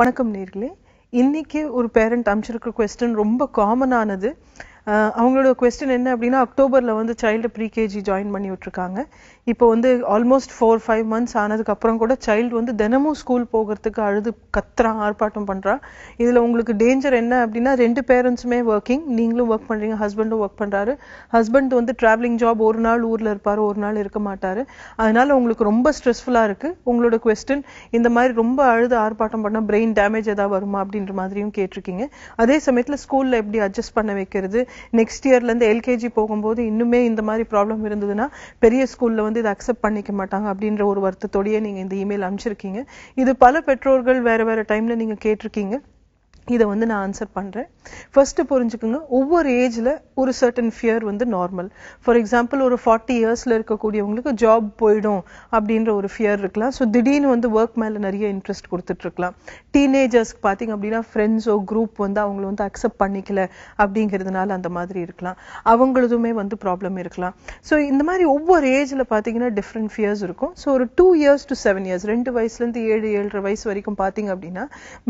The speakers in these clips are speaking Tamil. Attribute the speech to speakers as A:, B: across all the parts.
A: வணக்கம் நேர்களே. இன்னைக்கு ஒரு பேரண்ட் அமைச்சிருக்கிற கொஸ்டின் ரொம்ப காமனானது அவங்களோட கொஸ்டின் என்ன அப்படின்னா அக்டோபரில் வந்து சைல்டு ப்ரீகேஜி ஜாயின் பண்ணி விட்ருக்காங்க இப்போ வந்து ஆல்மோஸ்ட் ஃபோர் ஃபைவ் மந்த்ஸ் ஆனதுக்கப்புறம் கூட சைல்டு வந்து தினமும் ஸ்கூல் போகிறதுக்கு அழுது கத்துறான் ஆர்ப்பாட்டம் பண்ணுறான் இதில் உங்களுக்கு டேஞ்சர் என்ன அப்படின்னா ரெண்டு பேரண்ட்ஸுமே ஒர்க்கிங் நீங்களும் ஒர்க் பண்ணுறீங்க ஹஸ்பண்டும் ஒர்க் பண்ணுறாரு ஹஸ்பண்ட் வந்து ட்ராவலிங் ஜாப் ஒரு நாள் ஊரில் இருப்பார் ஒரு நாள் இருக்க மாட்டார். அதனால உங்களுக்கு ரொம்ப ஸ்ட்ரெஸ்ஃபுல்லாக இருக்குது உங்களோட கொஸ்டின் இந்த மாதிரி ரொம்ப அழுது ஆர்ப்பாட்டம் பண்ணால் பிரெயின் டேமேஜ் ஏதாவது வருமா அப்படின்ற மாதிரியும் கேட்டிருக்கீங்க. அதே சமயத்தில் ஸ்கூலில் எப்படி அட்ஜஸ்ட் பண்ண வைக்கிறது நெக்ஸ்ட் இயர்ல இருந்து எல்கேஜி போகும்போது இன்னுமே இந்த மாதிரி ப்ராப்ளம் இருந்ததுன்னா பெரிய ஸ்கூல்ல வந்து இதை அக்செப்ட் பண்ணிக்க மாட்டாங்க அப்படின்ற ஒரு வருத்தத்தோடயே நீங்க இந்த இமெயில் அனுப்பிச்சிருக்கீங்க. இது பல பெற்றோர்கள் வேற வேற டைம்ல நீங்க கேட்டிருக்கீங்க. இதை வந்து நான் ஆன்சர் பண்ணுறேன் ஃபர்ஸ்ட்டு புரிஞ்சுக்குங்க ஒவ்வொரு ஏஜில் ஒரு சர்டன் ஃபியர் வந்து நார்மல் ஃபார் எக்ஸாம்பிள் ஒரு ஃபார்ட்டி இயர்ஸில் இருக்கக்கூடியவங்களுக்கு ஜாப் போயிடும் அப்படின்ற ஒரு ஃபியர் இருக்கலாம். ஸோ திடீர்னு வந்து ஒர்க் மேலே நிறைய இன்ட்ரெஸ்ட் கொடுத்துட்ருக்கலாம். டீனேஜர்ஸ்க்கு பார்த்தீங்க அப்படின்னா ஃப்ரெண்ட்ஸோ குரூப் வந்து அவங்கள வந்து அக்செப்ட் பண்ணிக்கல அப்படிங்கிறதுனால அந்த மாதிரி இருக்கலாம். அவங்களதுமே வந்து ப்ராப்ளம் இருக்கலாம். ஸோ இந்த மாதிரி ஒவ்வொரு ஏஜில் பார்த்தீங்கன்னா டிஃப்ரெண்ட் ஃபியர்ஸ் இருக்கும். ஸோ ஒரு two years to seven years ரெண்டு வயசுலேருந்து ஏழு ஏழரை வயசு வரைக்கும் பார்த்தீங்க அப்படின்னா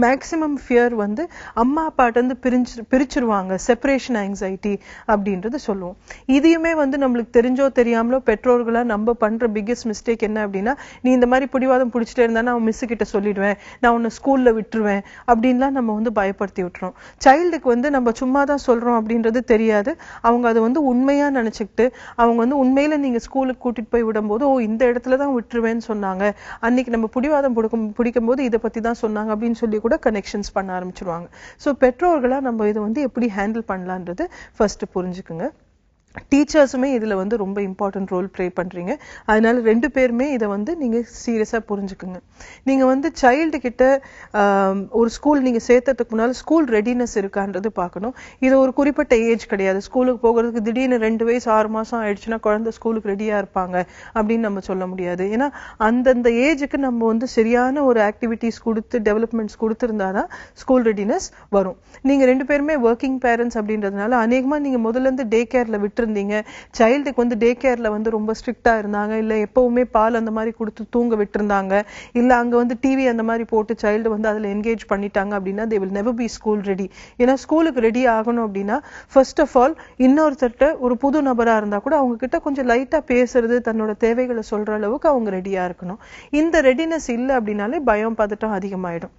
A: மேக்ஸிமம் ஃபியர் வந்து அம்மா அப்பாட்ட இருந்து பிரிஞ்சு பிரிச்சிருவாங்க. செப்பரேஷன் ஆங்ஸைட்டி அப்படின்றது சொல்லுவோம். இதையுமே வந்து நம்மளுக்கு தெரிஞ்சோ தெரியாமலோ பெற்றோர்களா நம்ம பண்ற பிக்கெஸ்ட் மிஸ்டேக் என்ன அப்படின்னா நீ இந்த மாதிரி பிடிவாதம் பிடிச்சிட்டே இருந்தா நான் மிஸ் கிட்ட சொல்லிடுவேன். நான் உன்னை ஸ்கூல்ல விட்டுருவேன். அப்படின்லாம் நம்ம வந்து பயப்படுத்தி விட்டுறோம். சைல்டுக்கு வந்து நம்ம சும்மா தான் சொல்றோம் அப்படின்றது தெரியாது. அவங்க அதை வந்து உண்மையா நினச்சிக்கிட்டு அவங்க வந்து உண்மையில நீங்க ஸ்கூலுக்கு கூட்டிட்டு போய் விடும்போது ஓ இந்த இடத்துல தான் விட்டுருவேன்னு சொன்னாங்க. அன்னைக்கு நம்ம பிடிவாதம் பிடிக்கும் பிடிக்கும் போது இதை பத்தி தான் சொன்னாங்க. அப்படின்னு சொல்லி கூட கனெக்ஷன்ஸ் பண்ண ஆரம்பிச்சிருவாங்க. ஸோ பெற்றோர்களா நம்ம இதை வந்து எப்படி ஹேண்டில் பண்ணலான்றது ஃபஸ்ட்டு புரிஞ்சுக்குங்க. டீச்சர்ஸுமே இதில் வந்து ரொம்ப இம்பார்ட்டன்ட் ரோல் ப்ளே பண்ணுறீங்க அதனால ரெண்டு பேருமே இதை வந்து நீங்கள் சீரியஸாக புரிஞ்சுக்குங்க. நீங்கள் வந்து சைல்டுக்கிட்ட ஒரு ஸ்கூல் நீங்கள் சேர்த்ததுக்கு முன்னால் ஸ்கூல் ரெடினஸ் இருக்கான்றது பார்க்கணும். இது ஒரு குறிப்பிட்ட ஏஜ் கிடையாது. ஸ்கூலுக்கு போகிறதுக்கு திடீர்னு ரெண்டு வயசு ஆறு மாதம் ஆயிடுச்சுன்னா குழந்தை ஸ்கூலுக்கு ரெடியாக இருப்பாங்க அப்படின்னு நம்ம சொல்ல முடியாது. ஏன்னா அந்தந்த ஏஜுக்கு நம்ம வந்து சரியான ஒரு ஆக்டிவிட்டிஸ் கொடுத்து டெவலப்மெண்ட்ஸ் கொடுத்துருந்தா தான் ஸ்கூல் ரெடினஸ் வரும். நீங்கள் ரெண்டு பேருமே ஒர்க்கிங் பேரண்ட்ஸ் அப்படின்றதுனால அநேகமாக நீங்கள் முதல்ல இருந்து டே கேரில் விட்டு இருந்தீங்க சைல்டுக்கு வந்து டே கேர்ல வந்து ரொம்ப ஸ்ட்ரிக்டாக இருந்தாங்க. இல்லை எப்போவுமே பால் அந்த மாதிரி கொடுத்து தூங்க விட்டுருந்தாங்க. இல்லை அங்க வந்து டிவி அந்த மாதிரி போட்டு சைல்டு வந்து அதில் என்கேஜ் பண்ணிட்டாங்க அப்படின்னா they will never be school ready ஏன்னா ஸ்கூலுக்கு ரெடி ஆகணும் அப்படின்னா ஃபர்ஸ்ட் ஆஃப் ஆல் இன்னொருத்தர்கிட்ட ஒரு புது நபராக இருந்தா கூட அவங்க கிட்ட கொஞ்சம் லைட்டாக பேசுறது தன்னோட தேவைகளை சொல்கிற அளவுக்கு அவங்க ரெடியாக இருக்கணும். இந்த ரெடினஸ் இல்லை அப்படின்னாலே பயம் பதட்டம் அதிகமாயிடும்.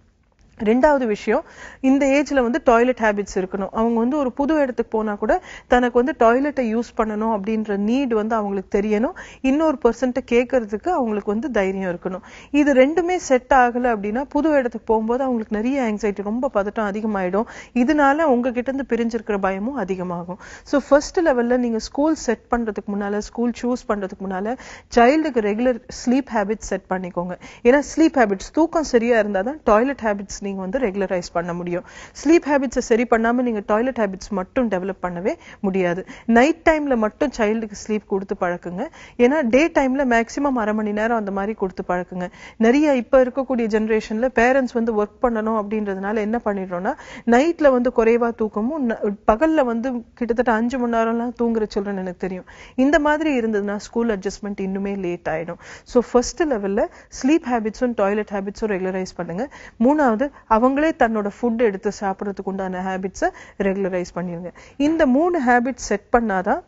A: ரெண்டாவது விஷயம் இந்த ஏஜில் வந்து டாய்லெட் ஹேபிட்ஸ் இருக்கணும். அவங்க வந்து ஒரு புது இடத்துக்கு போனால் கூட தனக்கு வந்து டாய்லெட்டை யூஸ் பண்ணணும் அப்படின்ற நீட் வந்து அவங்களுக்கு தெரியணும். இன்னொரு பர்சன்ட்டை கேட்கறதுக்கு அவங்களுக்கு வந்து தைரியம் இருக்கணும். இது ரெண்டுமே செட் ஆகலை அப்படின்னா புது இடத்துக்கு போகும்போது அவங்களுக்கு நிறைய ஆங்ஸைட்டி ரொம்ப பதட்டம் அதிகமாகிடும் இதனால உங்ககிட்ட இருந்து பிரிஞ்சிருக்கிற பயமும் அதிகமாகும். ஸோ ஃபர்ஸ்ட் லெவலில் நீங்கள் ஸ்கூல் செட் பண்ணுறதுக்கு முன்னால் ஸ்கூல் சூஸ் பண்ணுறதுக்கு முன்னால் சைல்டுக்கு ரெகுலர் ஸ்லீப் ஹேபிட்ஸ் செட் பண்ணிக்கோங்க. ஏன்னா ஸ்லீப் ஹேபிட்ஸ் தூக்கம் சரியாக இருந்தால் தான் டாய்லெட் ஹேபிட்ஸ் நீங்கள் வந்து ரெகுலரைஸ் பண்ண முடியும். ஸ்லீப் ஹேபிட்ஸை சரி பண்ணாம நீங்க டாய்லெட் ஹேபிட்ஸ் மட்டும் டெவலப் பண்ணவே முடியாது. நைட் டைம்ல மட்டும் சைல்டுக்கு ஸ்லீப் கொடுத்து பழக்குங்க. ஏன்னா டே டைம்ல மேக்சிமம் அரை மணி நேரம் அந்த மாதிரி கொடுத்து பழக்குங்க. நிறைய இப்போ இருக்கக்கூடிய ஜென்ரேஷனில் பேரண்ட்ஸ் வந்து ஒர்க் பண்ணணும் அப்படின்றதுனால என்ன பண்ணிடுறோம்னா நைட்ல வந்து குறைவா தூக்கமும் பகல்ல வந்து கிட்டத்தட்ட அஞ்சு மணி நேரம்லாம் தூங்குற சில்ட்ரன் எனக்கு தெரியும். இந்த மாதிரி இருந்ததுன்னா ஸ்கூல் அட்ஜஸ்ட்மெண்ட் இன்னுமே லேட் ஆயிடும். ஸோ ஃபர்ஸ்ட் லெவல்ல ஸ்லீப் ஹேபிட்ஸும் டாய்லெட் ஹேபிட்ஸும் ரெகுலரைஸ் பண்ணுங்க. மூணாவது அவங்களே தன்னோட ஃபுட் எடுத்து சாப்பிட்றதுக்கு உண்டான ஹேபிட்ஸை ரெகுலரைஸ் பண்ணிடுங்க இந்த மூணு ஹேபிட்ஸ் செட் பண்ணாதான்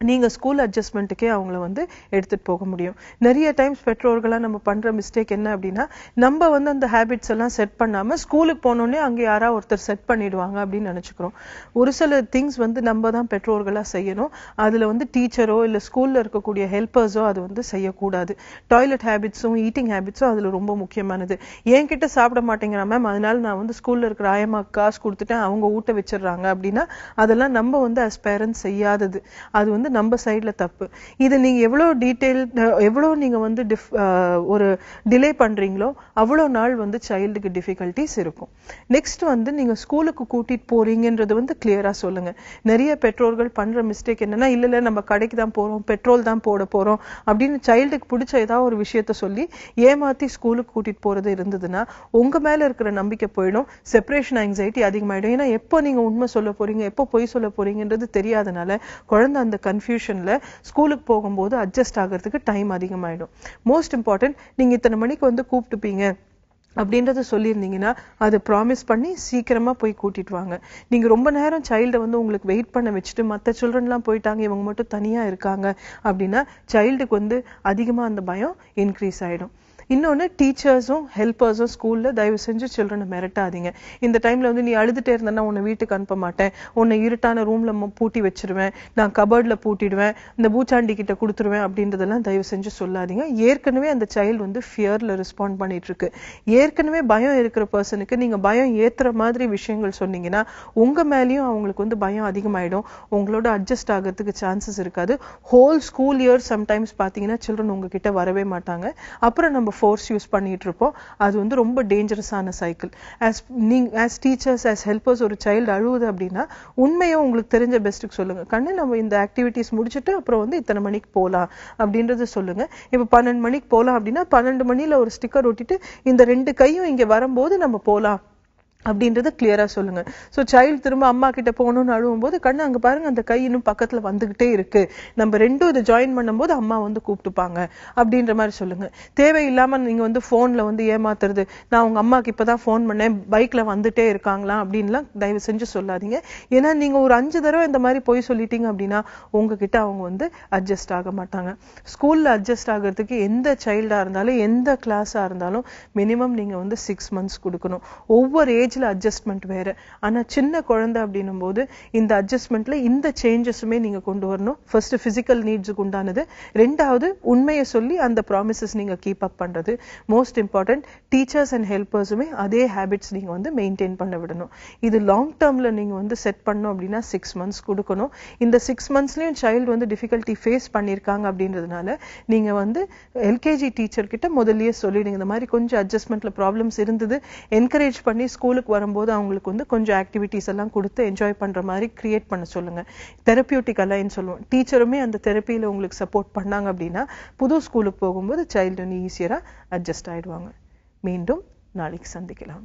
A: நீங்கள் ஸ்கூல் அட்ஜஸ்ட்மெண்ட்டுக்கே அவங்கள வந்து எடுத்துகிட்டு போக முடியும். நிறைய டைம்ஸ் பெற்றோர்களாக நம்ம பண்ணுற மிஸ்டேக் என்ன அப்படின்னா நம்ம வந்து அந்த ஹேபிட்ஸ் எல்லாம் செட் பண்ணாமல் ஸ்கூலுக்கு போனோடனே அங்கே யாராவது ஒருத்தர் செட் பண்ணிடுவாங்க அப்படின்னு நினச்சிக்கிறோம். ஒரு சில திங்ஸ் வந்து நம்ம தான் பெற்றோர்களாக செய்யணும். அதில் வந்து டீச்சரோ இல்லை ஸ்கூலில் இருக்கக்கூடிய ஹெல்பர்ஸோ அது வந்து செய்யக்கூடாது. டாய்லெட் ஹேபிட்ஸும் ஈட்டிங் ஹேபிட்ஸும் அதில் ரொம்ப முக்கியமானது. என்கிட்ட சாப்பிட மாட்டேங்கிறா மேம் அதனால நான் வந்து ஸ்கூலில் இருக்கிற ஆயமா காசு கொடுத்துட்டேன் அவங்க ஊட்ட வச்சிடுறாங்க அப்படின்னா அதெல்லாம் நம்ம வந்து அஸ் பேரண்ட்ஸ் செய்யாதது. அது வந்து நம்ம சைடில் தப்பு. இது நீங்கள் எவ்வளோ டீட்டெயில் எவ்வளோ நீங்கள் வந்து ஒரு டிலே பண்ணுறீங்களோ அவ்வளவு நாள் வந்து சைல்டுக்கு டிஃபிகல்ட்டிஸ் இருக்கும். நெக்ஸ்ட் வந்து நீங்க ஸ்கூலுக்கு கூட்டிகிட்டு போகிறீங்கன்றது வந்து கிளியராக சொல்லுங்க. நிறைய பெற்றோர்கள் பண்ற மிஸ்டேக் என்னன்னா இல்லை நம்ம கடைக்கு தான் போறோம் பெட்ரோல் தான் போட போறோம் அப்படின்னு சைல்டுக்கு பிடிச்ச ஏதாவது ஒரு விஷயத்த சொல்லி ஏமாத்தி ஸ்கூலுக்கு கூட்டிட்டு போறது இருந்ததுன்னா உங்க மேல இருக்கிற நம்பிக்கை போயிடும். செப்பரேஷன் ஆங்ஸைட்டி அதிகமாயிடும். ஏன்னா எப்போ நீங்க உண்மை சொல்ல போறீங்க எப்போ பொய் சொல்ல போறீங்கன்றது தெரியாதனால குழந்தை அந்த கன்ஃபியூஷனில் ஸ்கூலுக்கு போகும்போது அட்ஜஸ்ட் ஆகிறதுக்கு டைம் அதிகமாயிடும். மோஸ்ட் இம்பார்ட்டன்ட் நீங்க இத்தனை மணிக்கு வந்து கூப்பிட்டுப்பீங்க அப்படின்றத சொல்லியிருந்தீங்கன்னா அதை ப்ராமிஸ் பண்ணி சீக்கிரமா போய் கூட்டிட்டு வாங்க. நீங்க ரொம்ப நேரம் சைல்டை வந்து உங்களுக்கு வெயிட் பண்ண வச்சுட்டு மற்ற சில்ட்ரன்லாம் போயிட்டாங்க இவங்க மட்டும் தனியாக இருக்காங்க அப்படின்னா சைல்டுக்கு வந்து அதிகமாக அந்த பயம் இன்க்ரீஸ் ஆகிடும் இன்னொன்று டீச்சர்ஸும் ஹெல்ப்பர்ஸும் ஸ்கூலில் தயவு செஞ்சு சில்ட்ரனை மிரட்டாதீங்க. இந்த டைமில் வந்து நீ அழுதுட்டே இருந்தேன்னா உன்னை வீட்டுக்கு அனுப்ப மாட்டேன். உன்னை இருட்டான ரூமில் பூட்டி வச்சிருவேன். நான் கபர்டில் பூட்டிடுவேன். இந்த பூச்சாண்டி கிட்ட கொடுத்துருவேன் அப்படின்றதெல்லாம் தயவு செஞ்சு சொல்லாதீங்க. ஏற்கனவே அந்த சைல்டு வந்து ஃபியரில் ரெஸ்பாண்ட் பண்ணிட்டு இருக்கு ஏற்கனவே பயம் இருக்கிற பர்சனுக்கு நீங்கள் பயம் ஏற்றுற மாதிரி விஷயங்கள் சொன்னீங்கன்னா உங்கள் மேலேயும் அவங்களுக்கு வந்து பயம் அதிகமாயிடும். உங்களோட அட்ஜஸ்ட் ஆகிறதுக்கு சான்சஸ் இருக்காது. ஹோல் ஸ்கூல் இயர் சம்டைம்ஸ் பார்த்தீங்கன்னா சில்ட்ரன் உங்ககிட்ட வரவே மாட்டாங்க. அப்புறம் நம்ம ஃபோர்ஸ் யூஸ் பண்ணிகிட்ருப்போம் இருப்போம் அது வந்து ரொம்ப டேஞ்சரஸான சைக்கிள் ஆஸ் நீங்க ஆஸ் டீச்சர்ஸ் ஆஸ் ஹெல்பர்ஸ் ஒரு சைல்டு அழுவுது அப்படின்னா உண்மையை உங்களுக்கு தெரிஞ்ச பெஸ்ட்டுக்கு சொல்லுங்கள் கண்ணு நம்ம இந்த ஆக்டிவிட்டிஸ் முடிச்சுட்டு அப்புறம் வந்து இத்தனை மணிக்கு போகலாம் அப்படின்றத சொல்லுங்கள் இப்போ பன்னெண்டு மணிக்கு போகலாம் அப்படின்னா பன்னெண்டு மணியில் ஒரு ஸ்டிக்கர் ஒட்டிட்டு இந்த ரெண்டு கையும் இங்கே வரும்போது நம்ம போகலாம் அப்படின்றத கிளியராக சொல்லுங்க. ஸோ சைல்டு திரும்ப அம்மா கிட்ட போகணும்னு அழுவும் போது கண்ணு அங்கே பாருங்க அந்த கை இன்னும் பக்கத்தில் வந்துகிட்டே இருக்கு. நம்ம ரெண்டும் இதை ஜாயின் பண்ணும்போது அம்மா வந்து கூப்பிட்டுப்பாங்க. அப்படின்ற மாதிரி சொல்லுங்க. தேவையில்லாமல் நீங்கள் வந்து ஃபோனில் வந்து ஏமாத்துறது. நான் அவங்க அம்மாவுக்கு இப்போ தான் ஃபோன் பண்ணேன் பைக்கில் வந்துட்டே இருக்காங்களா அப்படின்லாம் தயவு செஞ்சு சொல்லாதீங்க. ஏன்னா நீங்கள் ஒரு அஞ்சு தடவை இந்த மாதிரி போய் சொல்லிட்டீங்க அப்படின்னா உங்ககிட்ட அவங்க வந்து அட்ஜஸ்ட் ஆக மாட்டாங்க. ஸ்கூலில் அட்ஜஸ்ட் ஆகிறதுக்கு எந்த சைல்டாக இருந்தாலும் எந்த கிளாஸாக இருந்தாலும் மினிமம் நீங்கள் வந்து சிக்ஸ் மந்த்ஸ் கொடுக்கணும். ஒவ்வொரு ஏஜ் ஏஜ்ல அட்ஜஸ்ட்மெண்ட் வேறு. ஆனால் சின்ன குழந்தை அப்படின்னும் போது இந்த அட்ஜஸ்ட்மெண்ட்டில் இந்த சேஞ்சஸுமே நீங்கள் கொண்டு வரணும். ஃபர்ஸ்ட் ஃபிசிக்கல் நீட்ஸுக்கு உண்டானது. ரெண்டாவது உண்மையை சொல்லி அந்த ப்ராமிசஸ் நீங்கள் கீப் அப் பண்ணுறது மோஸ்ட் இம்பார்ட்டன்ட் டீச்சர்ஸ் அண்ட் ஹெல்பர்ஸுமே அதே ஹேபிட்ஸ் நீங்கள் வந்து மெயின்டைன் பண்ண விடணும். இது லாங் டேர்மில் நீங்கள் வந்து செட் பண்ணோம் அப்படின்னா சிக்ஸ் மந்த்ஸ் கொடுக்கணும். இந்த சிக்ஸ் மந்த்ஸ்லேயும் சைல்டு வந்து டிஃபிகல்ட்டி ஃபேஸ் பண்ணியிருக்காங்க அப்படின்றதுனால நீங்கள் வந்து எல்கேஜி டீச்சர்கிட்ட முதல்லயே சொல்லிடுங்க. இந்த மாதிரி கொஞ்சம் அட்ஜஸ்ட்மெண்ட்டில் ப்ராப்ளம்ஸ் இருந்தது என்கரேஜ் பண்ணி ஸ்கூல் ஸ்கூலுக்கு வரும்போது அவங்களுக்கு வந்து கொஞ்சம் ஆக்டிவிட்டிஸ் எல்லாம் கொடுத்து என்ஜாய் பண்ற மாதிரி கிரியேட் பண்ண சொல்லுங்க. தெரப்பியூட்டிக் அலைன்னு சொல்லுவோம். டீச்சருமே அந்த தெரப்பியில் உங்களுக்கு சப்போர்ட் பண்ணாங்க அப்படின்னா புது ஸ்கூலுக்கு போகும்போது சைல்டு வந்து ஈஸியரா அட்ஜஸ்ட் ஆயிடுவாங்க. மீண்டும் நாளைக்கு சந்திக்கலாம்.